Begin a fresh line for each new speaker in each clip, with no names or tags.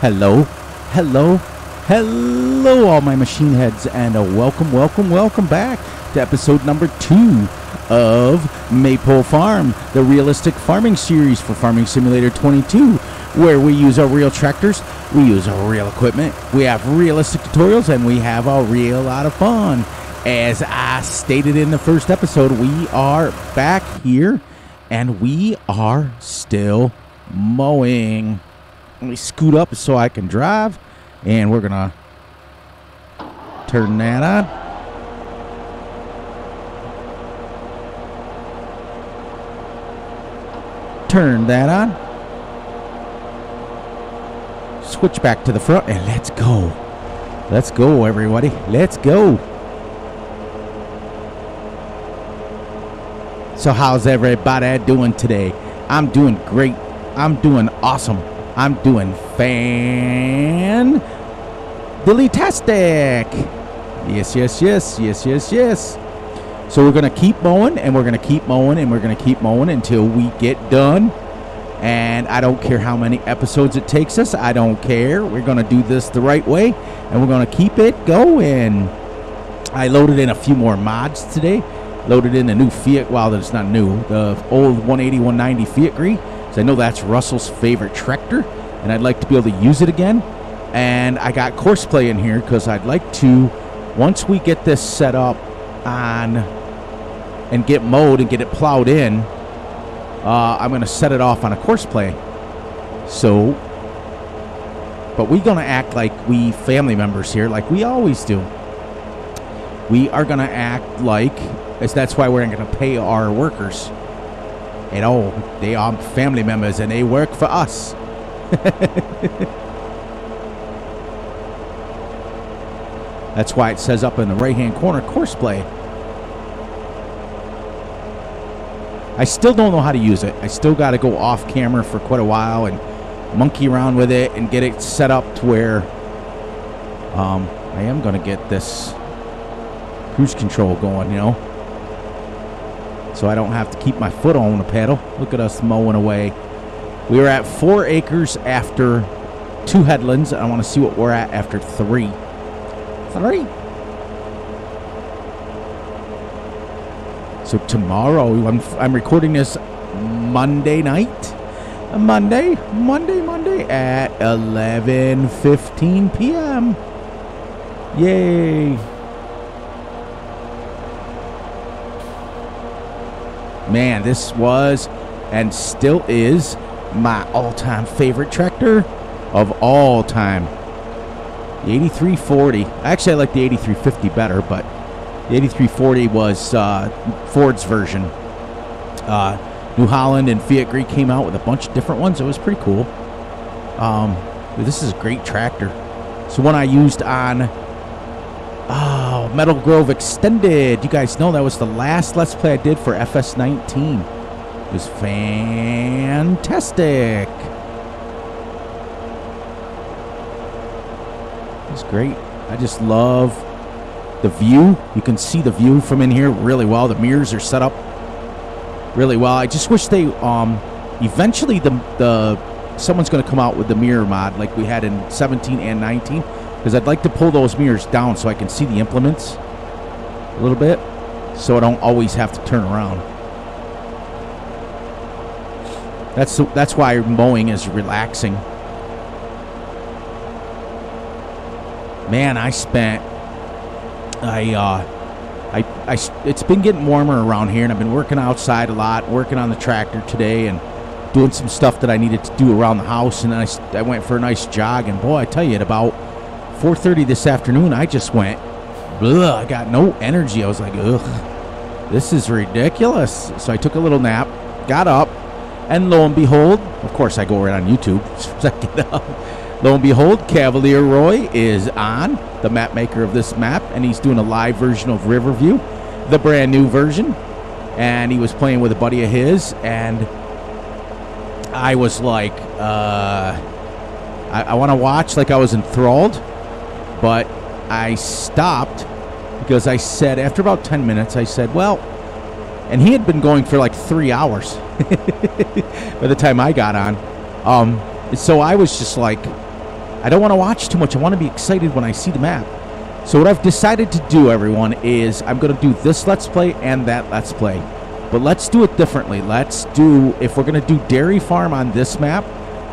Hello, hello, hello, all my machine heads, and a welcome, welcome, welcome back to episode number two of Maypole Farm, the realistic farming series for Farming Simulator 22, where we use our real tractors, we use our real equipment, we have realistic tutorials, and we have a real lot of fun. As I stated in the first episode, we are back here and we are still mowing. Let me scoot up so I can drive, and we're gonna turn that on. Turn that on. Switch back to the front, and let's go. Let's go, everybody. Let's go. So, how's everybody doing today? I'm doing great. I'm doing awesome. I'm doing fan tastic. Yes, yes, yes, yes, yes, yes. So we're gonna keep mowing and we're gonna keep mowing and we're gonna keep mowing until we get done. And I don't care how many episodes it takes us. I don't care. We're gonna do this the right way and we're gonna keep it going. I loaded in a few more mods today. Loaded in a new Fiat. Well, it's not new. The old 180, 190 Fiatagri. I know that's Russell's favorite tractor, and I'd like to be able to use it again. And I got Courseplay in here because I'd like to, once we get this set up on and get mowed and get it plowed in, uh, I'm going to set it off on a Courseplay. So, but we're going to act like we family members here, like we always do. We are going to act like, as that's why we're going to pay our workers. And oh, they are family members and they work for us. That's why it says up in the right hand corner Courseplay. I still don't know how to use it. I still got to go off camera for quite a while and monkey around with it and get it set up to where um, I am going to get this cruise control going, you know. So I don't have to keep my foot on the pedal. Look at us mowing away. We are at four acres after two headlands. I want to see what we're at after three. Three. So tomorrow, I'm, I'm recording this Monday night. Monday, Monday, Monday at 11:15 p.m. Yay! Man, this was and still is my all-time favorite tractor of all time. The 8340. Actually, I like the 8350 better, but the 8340 was uh, Ford's version. Uh, New Holland and Fiatagri came out with a bunch of different ones. It was pretty cool. Um, this is a great tractor. It's the one I used on Metal Grove Extended. You guys know that was the last Let's Play I did for FS19. It was fantastic. It's great. I just love the view. You can see the view from in here really well. The mirrors are set up really well. I just wish they um eventually the the someone's going to come out with the mirror mod like we had in 17 and 19 because I'd like to pull those mirrors down so I can see the implements a little bit so I don't always have to turn around. That's that's why mowing is relaxing. Man, I spent I uh I, I, it's been getting warmer around here, and I've been working outside a lot, working on the tractor today, and doing some stuff that I needed to do around the house. And then I, I went for a nice jog, and boy, I tell you, at about 4:30 this afternoon, I just went, I got no energy. I was like, ugh, this is ridiculous. So I took a little nap, got up, and lo and behold, of course, I go right on YouTube. So I get up. Lo and behold, Cavalier Roy is on, the map maker of this map, and he's doing a live version of Riverview, the brand new version. And he was playing with a buddy of his, and I was like, uh, I, I want to watch, like I was enthralled, but I stopped because I said, after about 10 minutes, I said, well, and he had been going for like three hours by the time I got on. Um, so I was just like, I don't want to watch too much. I want to be excited when I see the map. So what I've decided to do, everyone, is I'm going to do this Let's Play and that Let's Play. But let's do it differently. Let's do, if we're going to do Dairy Farm on this map,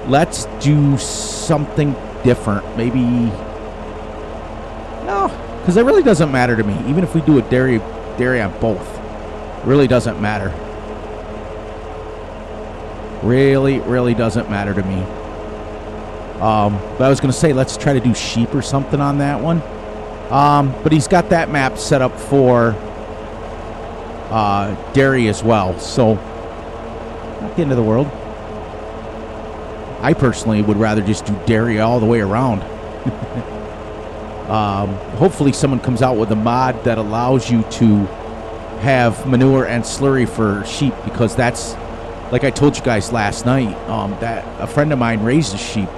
let's do something different. Maybe, because it really doesn't matter to me. Even if we do a dairy, dairy on both, really doesn't matter. Really, really doesn't matter to me. Um, but I was to say, let's try to do sheep or something on that one. Um, but he's got that map set up for uh, dairy as well. So, not the end of the world. I personally would rather just do dairy all the way around. um, hopefully, someone comes out with a mod that allows you to have manure and slurry for sheep because that's, like I told you guys last night, um, that a friend of mine raises sheep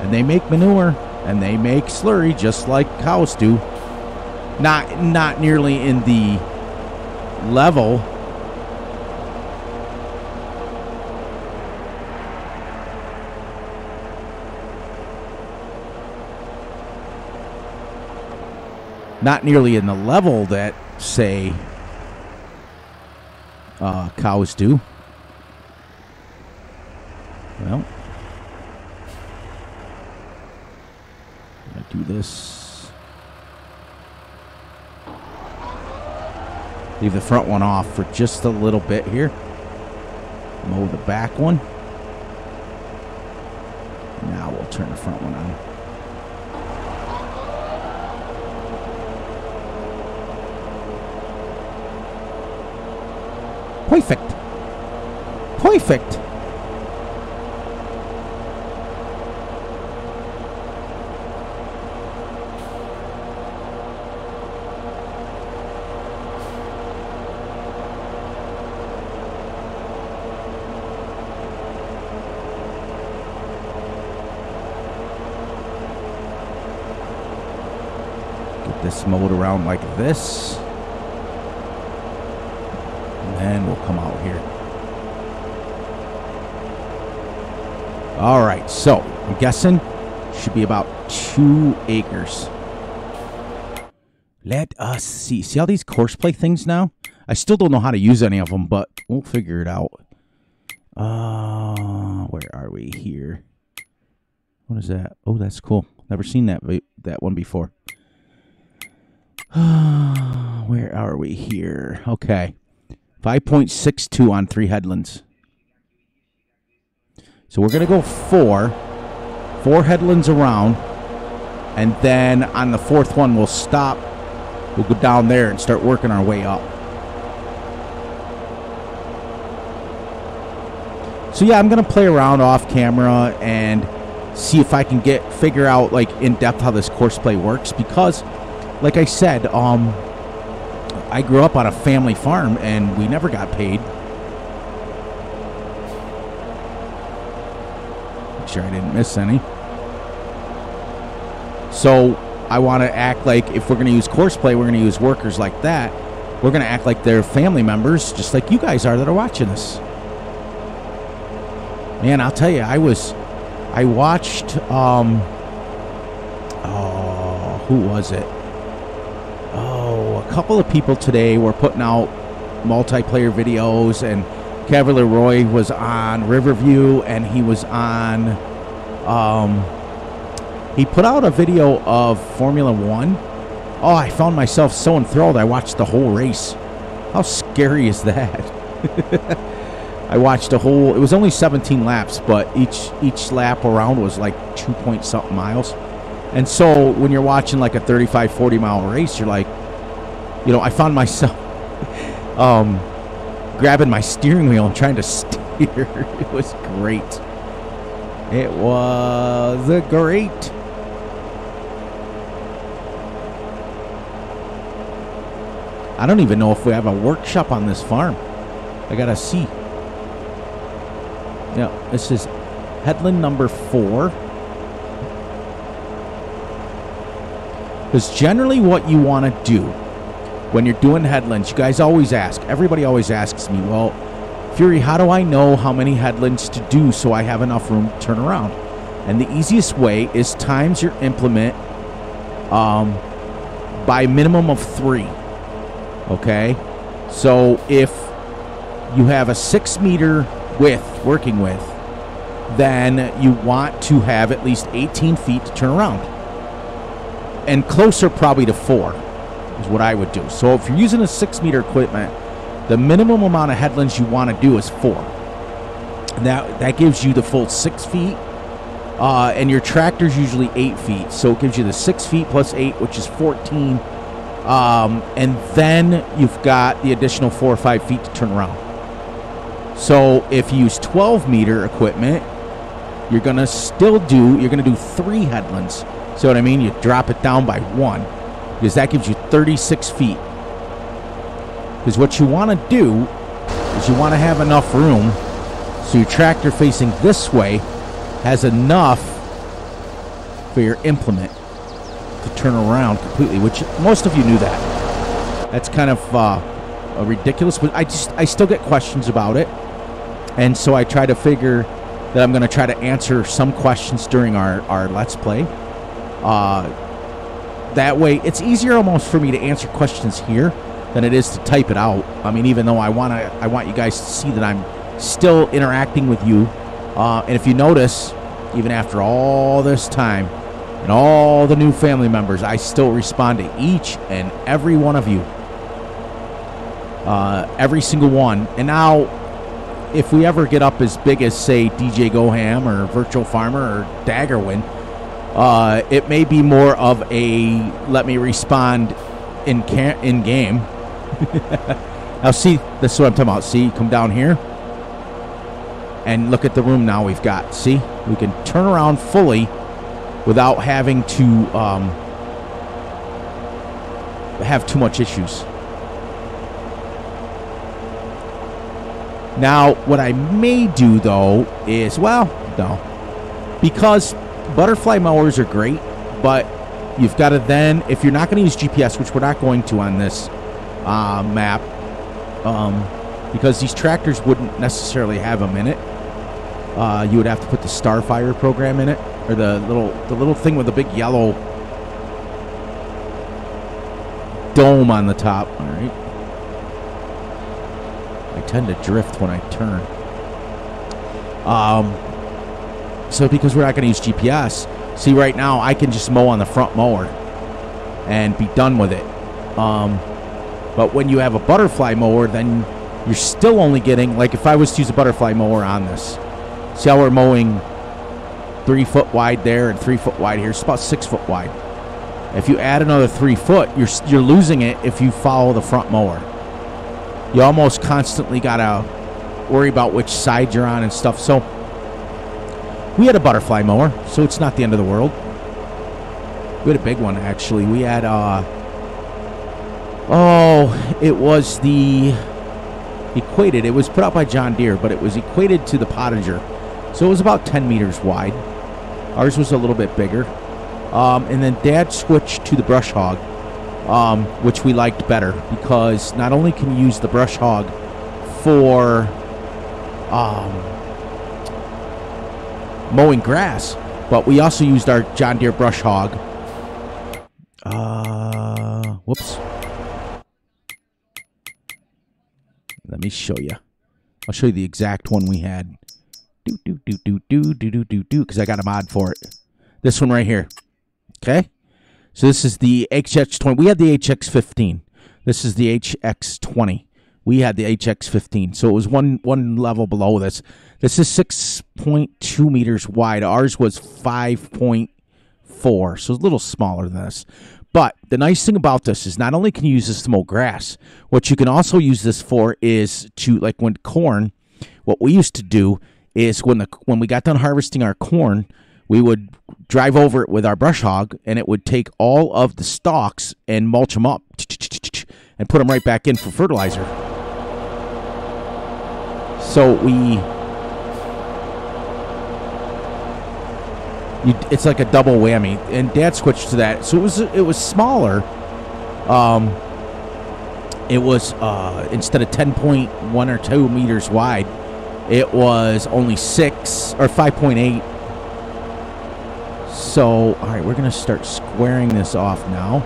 and they make manure and they make slurry just like cows do. Not not nearly in the level not nearly in the level that say uh, cows do. Well, I do this. Leave the front one off for just a little bit here. Mow the back one. Now we'll turn the front one on. Perfect. Perfect. Get this mowed around like this. And we'll come out here. All right, so I'm guessing should be about two acres. Let us see. See all these courseplay things now? I still don't know how to use any of them, but we'll figure it out. Uh, where are we here? What is that? Oh, that's cool. Never seen that that one before. where are we here? Okay. 5.62 on three headlands. So we're going to go four. Four headlands around. And then on the fourth one, we'll stop. We'll go down there and start working our way up. So yeah, I'm going to play around off camera and see if I can get figure out like in depth how this course play works because like I said, um I grew up on a family farm and we never got paid. Make sure I didn't miss any. So I want to act like if we're going to use course play, we're going to use workers like that. We're going to act like they're family members, just like you guys are that are watching this. Man, I'll tell you, I was, I watched, um, oh, who was it? Couple of people today were putting out multiplayer videos, and Cavalier Roy was on Riverview, and he was on, um, he put out a video of Formula One. Oh, I found myself so enthralled. I watched the whole race. How scary is that? I watched a whole. It was only 17 laps, but each each lap around was like two point something miles. And so when you're watching like a 35, 40 mile race, you're like, you know, I found myself um, grabbing my steering wheel and trying to steer. it was great. It was great. I don't even know if we have a workshop on this farm. I gotta see. Yeah, this is headland number four. Because generally, what you want to do when you're doing headlands, you guys always ask, everybody always asks me, well, Fury, how do I know how many headlands to do so I have enough room to turn around? And the easiest way is times your implement um, by minimum of three. Okay? So if you have a six meter width working with, then you want to have at least 18 feet to turn around. And closer probably to four is what I would do. So if you're using a six meter equipment, the minimum amount of headlands you want to do is four. That, that gives you the full six feet. Uh, and your tractor's usually eight feet. So it gives you the six feet plus eight, which is 14. Um, and then you've got the additional four or five feet to turn around. So if you use 12 meter equipment, you're going to still do, you're to do three headlands. See what I mean? You drop it down by one because that gives you 36 feet. Because what you want to do is you want to have enough room so your tractor facing this way has enough for your implement to turn around completely, which most of you knew that. That's kind of uh, ridiculous, but I just I still get questions about it, and so I try to figure that I'm going to try to answer some questions during our our let's play. Uh, that way, it's easier almost for me to answer questions here than it is to type it out. I mean, even though I want to, I want you guys to see that I'm still interacting with you. Uh, and if you notice, even after all this time and all the new family members, I still respond to each and every one of you. Uh, every single one. And now, if we ever get up as big as, say, DJ Goham or Virtual Farmer or Daggerwin, uh, it may be more of a let me respond in ca- in game. now, see, this is what I'm talking about. See, come down here and look at the room now we've got. See, we can turn around fully without having to um, have too much issues. Now, what I may do though is, well, no, because butterfly mowers are great, but you've got to then, if you're not going to use GPS, which we're not going to on this uh, map, um, because these tractors wouldn't necessarily have them in it. Uh, you would have to put the Starfire program in it, or the little the little thing with the big yellow dome on the top. All right. I tend to drift when I turn. Um. So because we're not going to use GPS, see right now I can just mow on the front mower and be done with it. Um. But when you have a butterfly mower, then you're still only getting like if I was to use a butterfly mower on this. See how we're mowing three foot wide there and three foot wide here. It's about six foot wide. If you add another three foot, you're you're losing it if you follow the front mower. You almost constantly gotta worry about which side you're on and stuff. So we had a butterfly mower, so it's not the end of the world. We had a big one actually. We had uh oh, it was the equated. It was put out by John Deere, but it was equated to the Pottinger. So it was about 10 meters wide. Ours was a little bit bigger. Um, and then Dad switched to the brush hog, um, which we liked better because not only can you use the brush hog for um, mowing grass, but we also used our John Deere brush hog. Uh, whoops. Let me show you. I'll show you the exact one we had. Do do do do do do do do do because I got a mod for it. This one right here. Okay. So this is the HX20. We had the HX15. This is the HX20. We had the HX15. So it was one one level below this. This is 6.2 meters wide. Ours was 5.4. So it's a little smaller than this. But the nice thing about this is not only can you use this to mow grass, what you can also use this for is to like when corn, what we used to do is when the when we got done harvesting our corn, we would drive over it with our brush hog and it would take all of the stalks and mulch them up and put them right back in for fertilizer. So we you, it's like a double whammy and dad switched to that. So it was it was smaller. Um it was uh instead of 10.1 or 2 meters wide, it was only 6 or 5.8 So, all right, we're to start squaring this off now.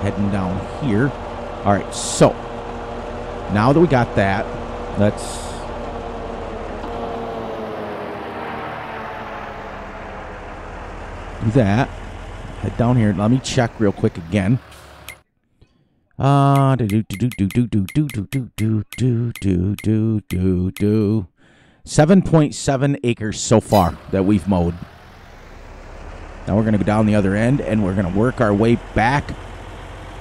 Heading down here. All right, so now that we got that, let's do that. Head down here. Let me check real quick again. Uh, do do do do do do do do do do do do do do do. Seven point seven acres so far that we've mowed. Now we're going to go down the other end and we're going to work our way back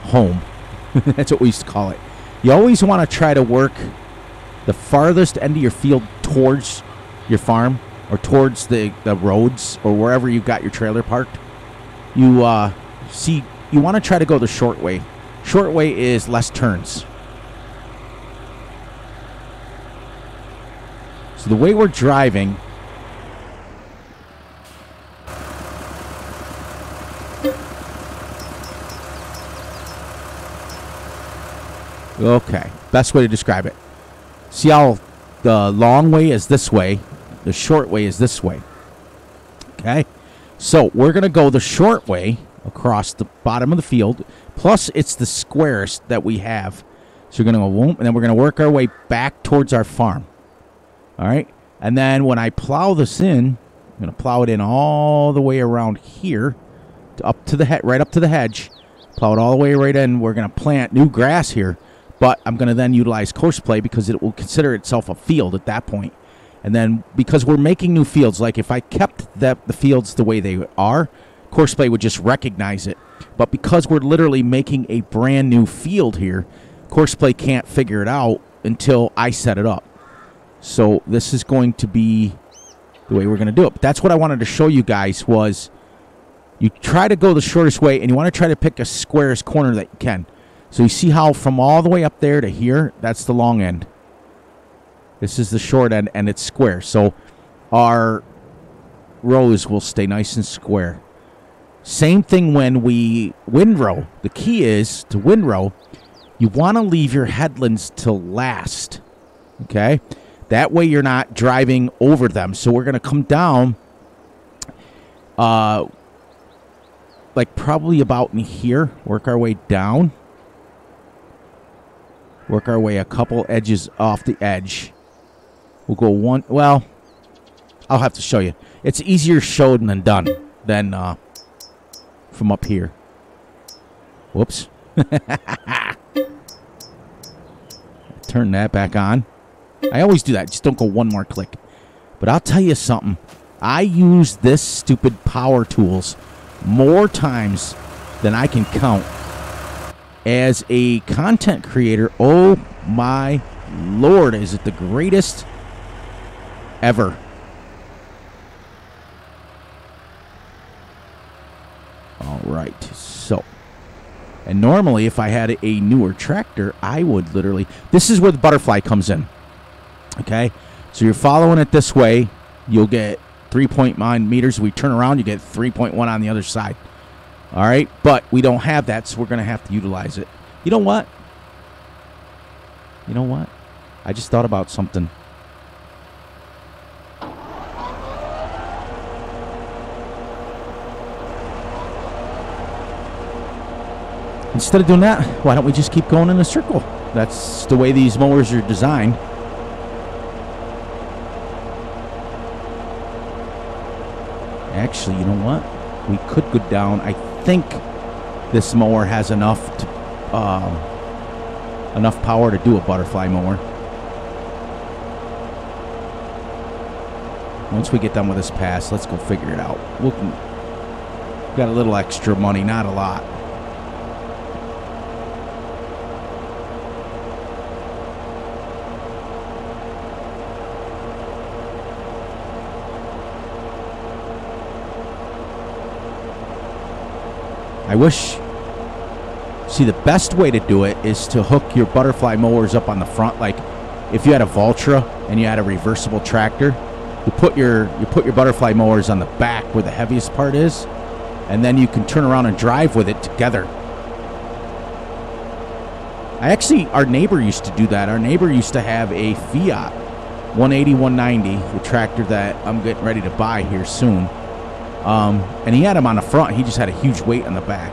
home. That's what we used to call it. You always want to try to work the farthest end of your field towards your farm or towards the, the roads or wherever you've got your trailer parked. You uh, see, you want to try to go the short way. Short way is less turns. So the way we're driving Okay. Best way to describe it. See how the long way is this way, the short way is this way. Okay? So we're going to go the short way across the bottom of the field. Plus, it's the squarest that we have. So we're going to go whoop, and then we're going to work our way back towards our farm. All right? And then when I plow this in, I'm going to plow it in all the way around here, to up to the head, right up to the hedge. Plow it all the way right in. We're going to plant new grass here. But I'm going to then utilize course play because it will consider itself a field at that point. And then because we're making new fields, like if I kept the, the fields the way they are, courseplay would just recognize it. But because we're literally making a brand new field here, courseplay can't figure it out until I set it up. So this is going to be the way we're going to do it. But that's what I wanted to show you guys was you try to go the shortest way and you want to try to pick a squarest corner that you can. So you see how from all the way up there to here, that's the long end. This is the short end, and it's square. So our rows will stay nice and square. Same thing when we windrow. The key is to windrow, you want to leave your headlands to last. Okay? That way you're not driving over them. So we're going to come down uh like probably about in here, work our way down work our way a couple edges off the edge. We'll go one. Well, I'll have to show you. It's easier showed than done than uh, from up here. Whoops. Turn that back on. I always do that. Just don't go one more click. But I'll tell you something. I use this stupid power tools more times than I can count as a content creator, oh my lord, is it the greatest ever? All right, so. And normally, if I had a newer tractor, I would literally. This is where the butterfly comes in. Okay? So you're following it this way, you'll get 3.9 meters. We turn around, you get 3.1 on the other side. All right, but we don't have that, so we're going to have to utilize it. You know what? You know what? I just thought about something. Instead of doing that, why don't we just keep going in a circle? That's the way these mowers are designed. Actually, you know what? We could go down. I think this mower has enough to, um, enough power to do a butterfly mower. Once we get done with this pass, let's go figure it out. We'll, got a little extra money, not a lot. I wish. See, the best way to do it is to hook your butterfly mowers up on the front. Like, if you had a Valtra and you had a reversible tractor, you put your you put your butterfly mowers on the back where the heaviest part is, and then you can turn around and drive with it together. I actually, our neighbor used to do that. Our neighbor used to have a Fiat 180 190, the tractor that I'm getting ready to buy here soon. Um, and he had him on the front. He just had a huge weight on the back.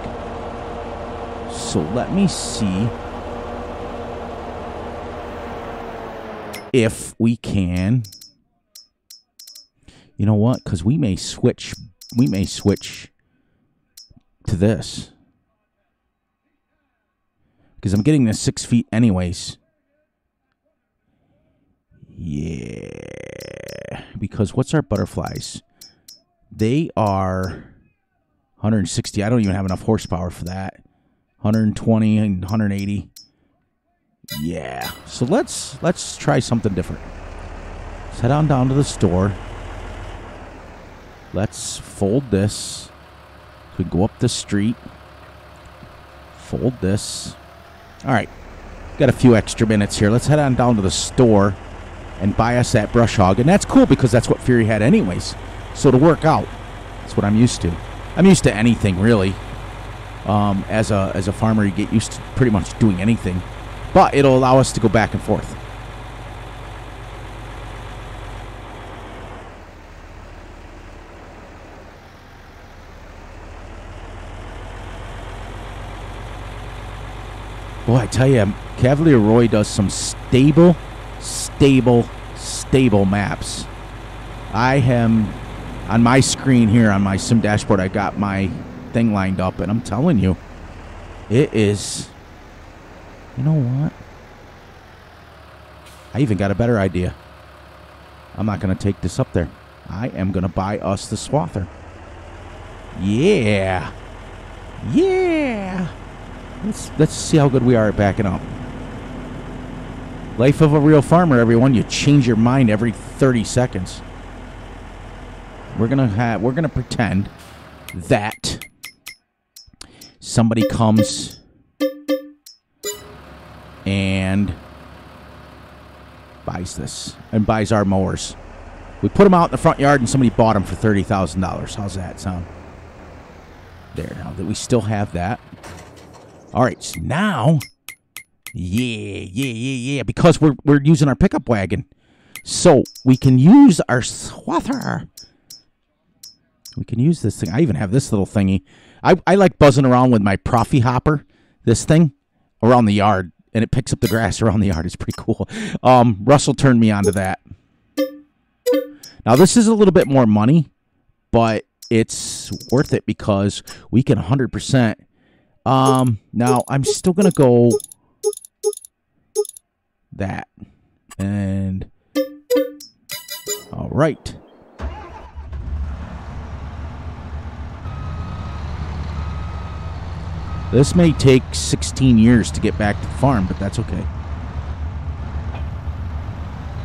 So let me see if we can. You know what? Because we may switch. We may switch to this. Because I'm getting this six feet anyways. Yeah. Because what's our butterflies? They are 160. I don't even have enough horsepower for that. 120 and 180. Yeah. So let's let's try something different. Let's head on down to the store. Let's fold this. We go up the street. Fold this. All right. Got a few extra minutes here. Let's head on down to the store and buy us that brush hog. And that's cool because that's what Fury had anyways. So to work out. That's what I'm used to. I'm used to anything really. Um, as a as a farmer, you get used to pretty much doing anything, but it'll allow us to go back and forth. Boy, I tell you, Cavalier Roy does some stable, stable, stable maps. I am on my screen here on my sim dashboard. I got my thing lined up, and I'm telling you, it is. You know what? I even got a better idea. I'm not going to take this up there. I am going to buy us the swather. Yeah. Yeah. Let's let's see how good we are at backing up. Life of a real farmer, everyone. You change your mind every 30 seconds. We're gonna have we're gonna pretend that somebody comes and buys this and buys our mowers. We put them out in the front yard and somebody bought them for thirty thousand dollars. How's that sound? There. Now that we still have that. All right. So now, yeah, yeah, yeah, yeah. Because we're we're using our pickup wagon, so we can use our swather. We can use this thing. I even have this little thingy. I, I like buzzing around with my Profi hopper, this thing, around the yard, and it picks up the grass around the yard. It's pretty cool. Um, Russell turned me on to that. Now, this is a little bit more money, but it's worth it because we can 100%. Um, now, I'm still going to go that. And, all right. This may take 16 years to get back to the farm, but that's okay.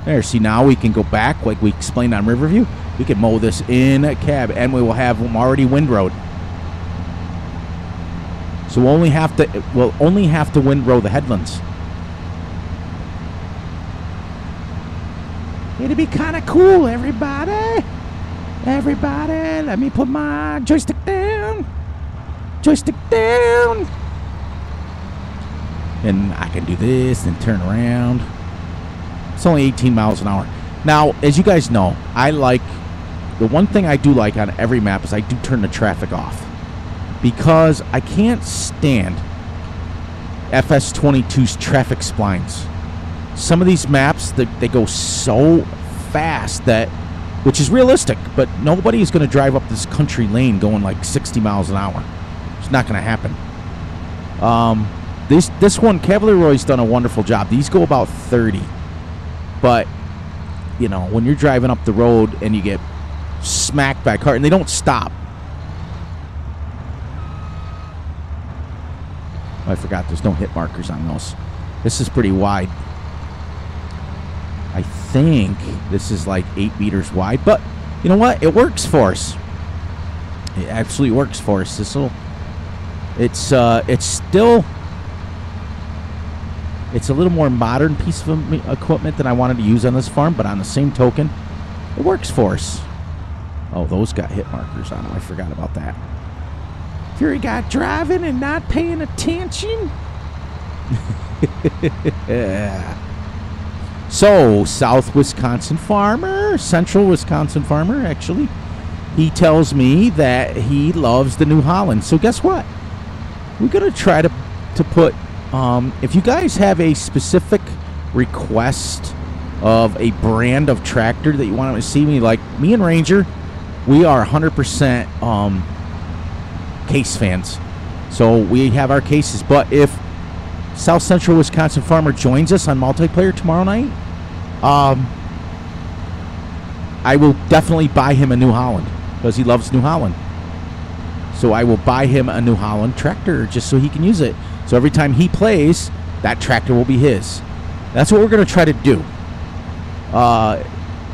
There, see now we can go back like we explained on Riverview. We can mow this in a cab and we will have already windrowed. So we'll only have to we'll only have to windrow the headlands. It'd be kind of cool, everybody. Everybody, let me put my joystick down joystick down. And I can do this and turn around. It's only 18 miles an hour. Now, as you guys know, I like the one thing I do like on every map is I do turn the traffic off because I can't stand FS22's traffic splines. Some of these maps they, they go so fast that which is realistic, but nobody is going to drive up this country lane going like 60 miles an hour. It's not going to happen. Um, this this one, Cavalier Roy's done a wonderful job. These go about 30, but you know when you're driving up the road and you get smacked by a car and they don't stop. Oh, I forgot. There's no hit markers on those. This is pretty wide. I think this is like eight meters wide, but you know what? It works for us. It absolutely works for us. This will it's uh, it's still it's a little more modern piece of equipment than I wanted to use on this farm, but on the same token, it works for us. Oh, those got hit markers on them. I forgot about that. Fury got driving and not paying attention. yeah. So, South Wisconsin farmer, Central Wisconsin farmer, actually. he tells me that he loves the New Holland. So guess what? We're gonna try to to put. Um, if you guys have a specific request of a brand of tractor that you want to see me, like me and Ranger, we are 100% um, case fans. So we have our cases. But if South Central Wisconsin Farmer joins us on multiplayer tomorrow night, um, I will definitely buy him a New Holland because he loves New Holland. So I will buy him a New Holland tractor just so he can use it. So every time he plays, that tractor will be his. That's what we're going to try to do. Uh,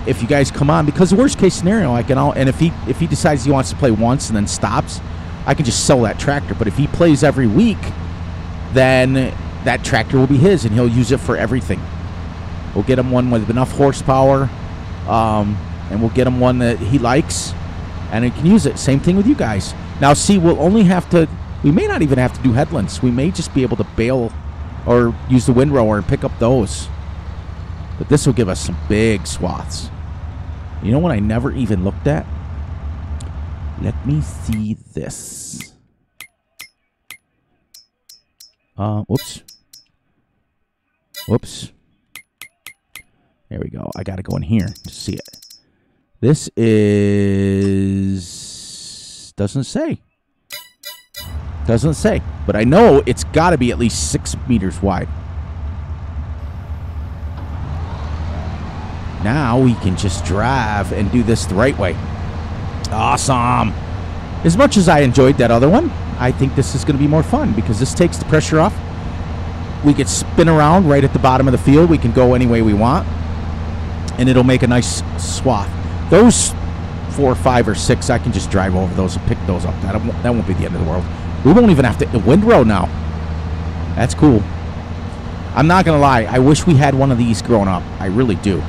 if you guys come on, because the worst case scenario, I can all, and if he if he decides he wants to play once and then stops, I can just sell that tractor. But if he plays every week, then that tractor will be his, and he'll use it for everything. We'll get him one with enough horsepower, um, and we'll get him one that he likes, and it can use it. Same thing with you guys. Now, see, we'll only have to. We may not even have to do headlands. We may just be able to bail or use the windrower and pick up those. But this will give us some big swaths. You know what I never even looked at? Let me see this. Uh, whoops. Whoops. There we go. I got to go in here to see it. This is... Doesn't say. Doesn't say. But I know it's got to be at least six meters wide. Now we can just drive and do this the right way. Awesome. As much as I enjoyed that other one, I think this is going to be more fun because this takes the pressure off. We can spin around right at the bottom of the field. We can go any way we want. And it'll make a nice swath. Those four, five, or six, I can just drive over those and pick those up. That, won't, that won't be the end of the world. We won't even have to... Windrow now. That's cool. I'm not to lie. I wish we had one of these growing up. I really do.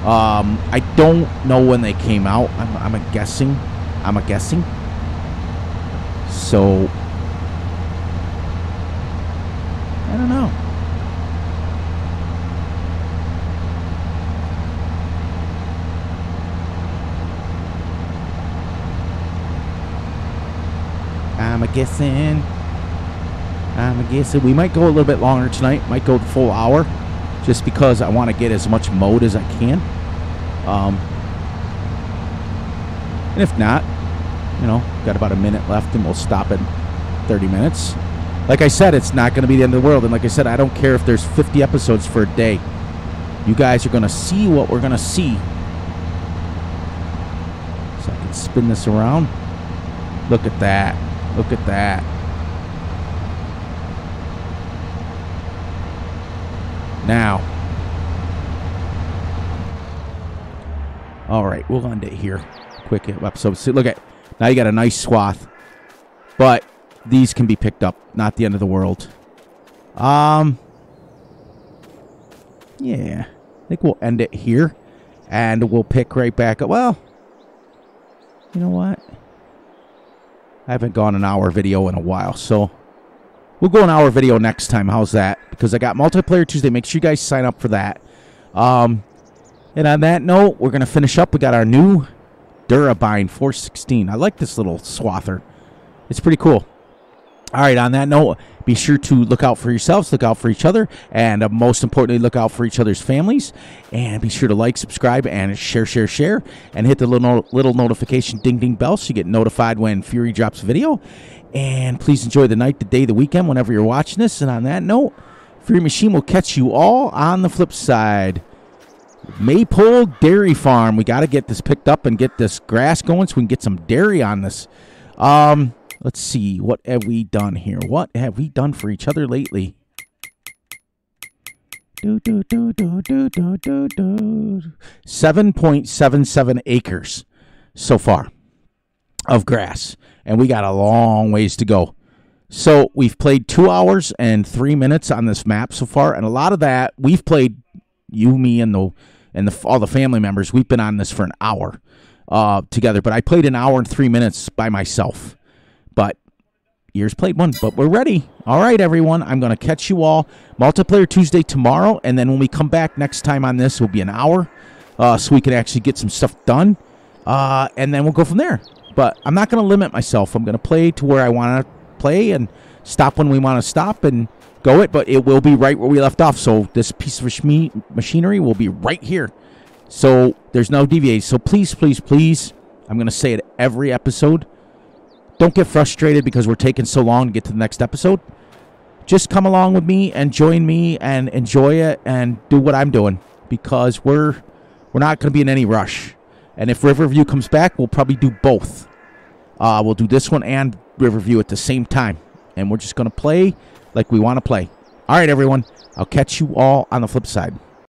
Um, I don't know when they came out. I'm, I'm a guessing. I'm a guessing. So I don't know. Guessing. I'm guessing. We might go a little bit longer tonight. Might go the full hour just because I want to get as much mode as I can. Um, and if not, you know, got about a minute left and we'll stop at 30 minutes. Like I said, it's not going to be the end of the world. And like I said, I don't care if there's 50 episodes for a day. You guys are going to see what we're going to see. So I can spin this around. Look at that. Look at that. Now. All right, we'll end it here. Quick episode. See, look at now you got a nice swath, but these can be picked up. Not the end of the world. Um. Yeah, I think we'll end it here, and we'll pick right back up. Well, you know what? I haven't gone an hour video in a while, so We'll go an hour video next time. How's that? Because I got multiplayer Tuesday. Make sure you guys sign up for that. Um, and on that note, we're to finish up. We got our new Durabine 416. I like this little swather. It's pretty cool. All right, on that note, be sure to look out for yourselves, look out for each other, and uh, most importantly, look out for each other's families. And be sure to like, subscribe, and share, share, share, and hit the little little notification ding ding bell so you get notified when Fury drops a video. And please enjoy the night, the day, the weekend, whenever you're watching this. And on that note, Fury Machine will catch you all on the flip side. Maypole Dairy Farm. We got to get this picked up and get this grass going so we can get some dairy on this. Um, let's see. What have we done here? What have we done for each other lately? Do, do, do, do, do, do, do, do. 7.77 acres so far of grass and we got a long ways to go. So we've played two hours and three minutes on this map so far, and a lot of that we've played. You, me, and the and the, all the family members. We've been on this for an hour uh, together, but I played an hour and three minutes by myself. But years played one, but we're ready. All right, everyone. I'm going to catch you all multiplayer Tuesday tomorrow, and then when we come back next time on this, will be an hour, uh, so we can actually get some stuff done. uh, and then we'll go from there. But I'm not going to limit myself. I'm going to play to where I want to play and stop when we want to stop and go it. But it will be right where we left off. So this piece of machinery will be right here. So there's no deviation. So please, please, please, I'm going to say it every episode. Don't get frustrated because we're taking so long to get to the next episode. Just come along with me and join me and enjoy it and do what I'm doing because we're we're not going to be in any rush. And if Riverview comes back, we'll probably do both. Uh, we'll do this one and Riverview at the same time. And we're just going to play like we want to play. All right, everyone. I'll catch you all on the flip side.